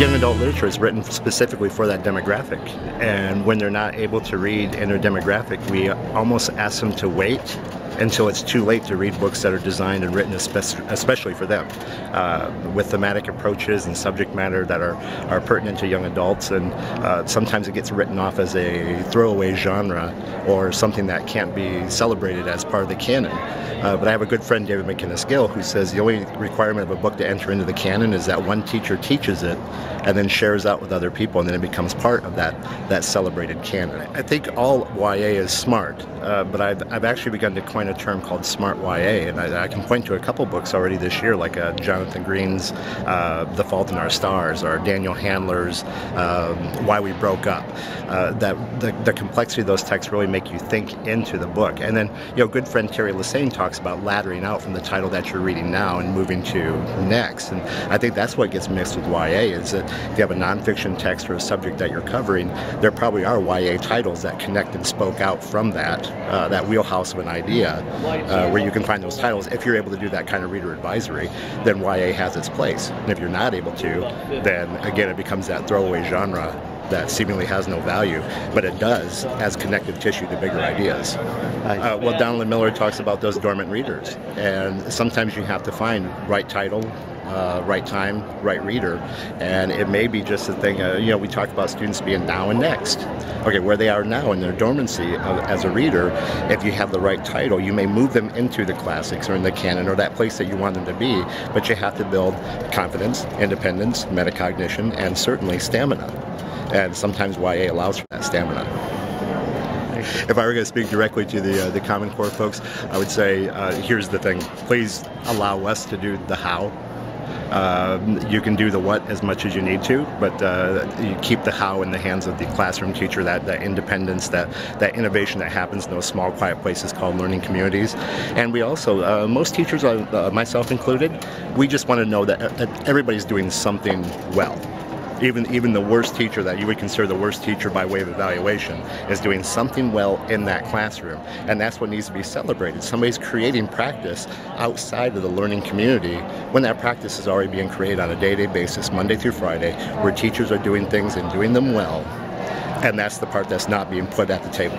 young adult literature is written specifically for that demographic. And when they're not able to read in their demographic, we almost ask them to wait until it's too late to read books that are designed and written especially for them, uh, with thematic approaches and subject matter that are, are pertinent to young adults. And uh, sometimes it gets written off as a throwaway genre or something that can't be celebrated as part of the canon. Uh, but I have a good friend, David Macinnis Gill, who says the only requirement of a book to enter into the canon is that one teacher teaches it and then shares out with other people, and then it becomes part of that, that celebrated canon. I think all YA is smart, uh, but I've, I've actually begun to coin a term called smart YA, and I, I can point to a couple books already this year, like uh, Jonathan Green's uh, The Fault in Our Stars, or Daniel Handler's um, Why We Broke Up. Uh, that the, the complexity of those texts really make you think into the book. And then, you know, good friend Teri Lesesne talks about laddering out from the title that you're reading now and moving to next. And I think that's what gets mixed with YA is that if you have a nonfiction text or a subject that you're covering, there probably are YA titles that connect and spoke out from that, uh, that wheelhouse of an idea, uh, where you can find those titles. If you're able to do that kind of reader advisory, then YA has its place. And if you're not able to, then again, it becomes that throwaway genre that seemingly has no value, but it does as connective tissue to bigger ideas. Uh, well, Donalyn Miller talks about those dormant readers, and sometimes you have to find right title, uh, right time, right reader. And it may be just a thing, uh, you know, we talk about students being now and next. Okay, where they are now in their dormancy as a reader, if you have the right title, you may move them into the classics or in the canon or that place that you want them to be, but you have to build confidence, independence, metacognition, and certainly stamina. And sometimes YA allows for that stamina. If I were going to speak directly to the uh, the Common Core folks, I would say, uh, here's the thing: please allow us to do the how you can do the what as much as you need to, but uh, you keep the how in the hands of the classroom teacher, that, that independence, that, that innovation that happens in those small, quiet places called learning communities. And we also, uh, most teachers, uh, myself included, we just want to know that everybody's doing something well even even the worst teacher that you would consider the worst teacher by way of evaluation is doing something well in that classroom. And that's what needs to be celebrated. Somebody's creating practice outside of the learning community when that practice is already being created on a day-to-day basis monday through friday where teachers are doing things and doing them well. And that's the part that's not being put at the table